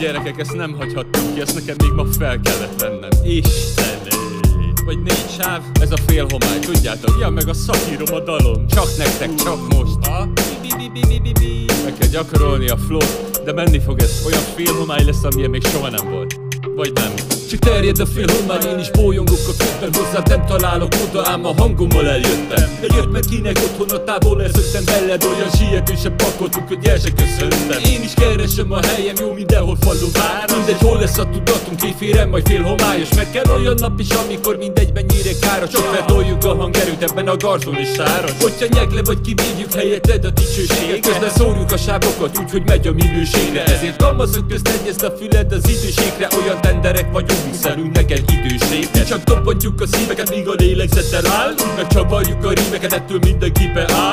Gyerekek, ezt nem hagyhattuk ki, ezt nekem még ma fel kellett vennem. Istené! Vagy négy sáv, ez a fél homály, tudjátok? Ja, meg a szakírom a dalom. Csak nektek, csak most. Ha? Meg kell gyakorolni a flót, de menni fog ez. Olyan fél homály lesz, amilyen még soha nem volt. Vagy nem. Csak terjed a fél homály, én is bolyongok a közben Hozzád nem találok oda, ám a hangommal eljöttem. Eljött meg kinek otthon a távol elszöktem veled Olyan sietősen pakoltuk, hogy el se Én is keresem a helyem, jó mindenhol falu vár. Mindegy, hol lesz a tudatunk, éjfélre majd fél homályos. Meg kell olyan nap is, amikor mindegy mennyire káros Csak feltoljuk a hangerőt, ebben a garzon is sáros Hogyha nyegle vagy kivédjük helyetted a dicsőséget. Közben szórjuk a sávokat, úgyhogy megy a minőségre. Ezért kamaszok közt a füled az időségre. Olyan tenderek vagyunk, Mixelünk neked időséget Csak dobhatjuk a szíveket, míg a lélegzettel áll Úgy megcsavarjuk a rímeket, ettől mindenki beáll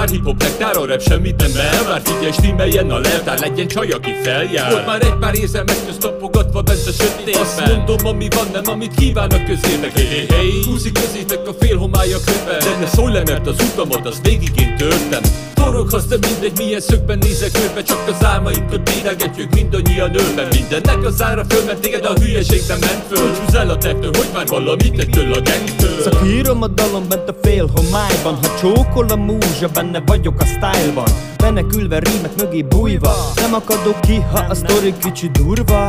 Nektár, a rap semmit nem elvár Figyelj, stimmeljen a leltár, legyen csaj, aki feljár. Volt már egy pár érzelmek közt tapogatva bent a sötétben Azt mondom, ami van, nem amit kívánok közétek. Hey, hey, hey, húzik közétek a fél homály a köve De ne szólj le, mert az utamat, az végig én törtem Foroghatsz, de mindegy milyen szögben nézek őbe. Csak az álmainkat dédelgetjük mindannyian ölben Mindennek az ára fölment téged a hülyeség nem ment föl. Csúsz el a tettől, hogy már valamit ettől a gengtől Szakírom a dalom bent a fél homályban. Ha csókol a múzsa, benne vagyok a style-ban. Menekülve rímek mögé bújva. Nem akadok ki, ha a sztori kicsi durva.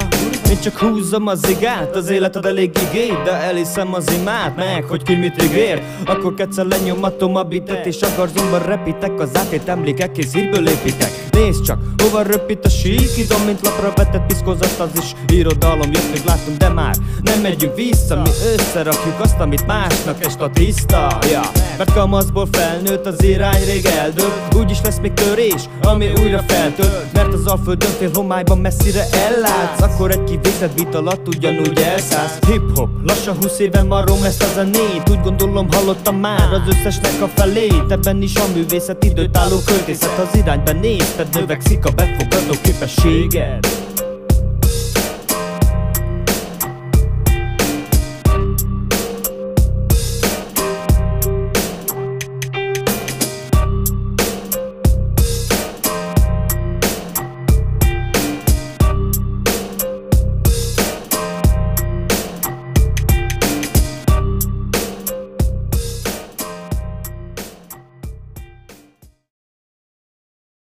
Én csak húzom az igát, az életed elég igény De eliszem az imát, meg hogy ki mit ígér. Akkor ketszer lenyomatom a bitet És a garzomban repitek, az átét emlékek és hírből építek Nézd csak, hova röpít a sík. Idom, mint lapra vetett piszkozat, az is. Irodalom Jött még látunk, de már nem megyünk vissza. Mi összerakjuk azt, amit másnak est a tiszta ja. Mert kamaszból felnőtt az irány rég eldől Úgyis lesz még törés, ami újra feltölt. Mert az alföldön fél homályban messzire ellátsz. Akkor egy kivégzett bit alatt ugyanúgy elszállsz. Hip-hop, lassan 20 éve marom ezt a zenét. Úgy gondolom hallottam már az összesnek a felét. Ebben is a művészet időtálló költészet Az irányban nézted, növekszik a befogadó képességed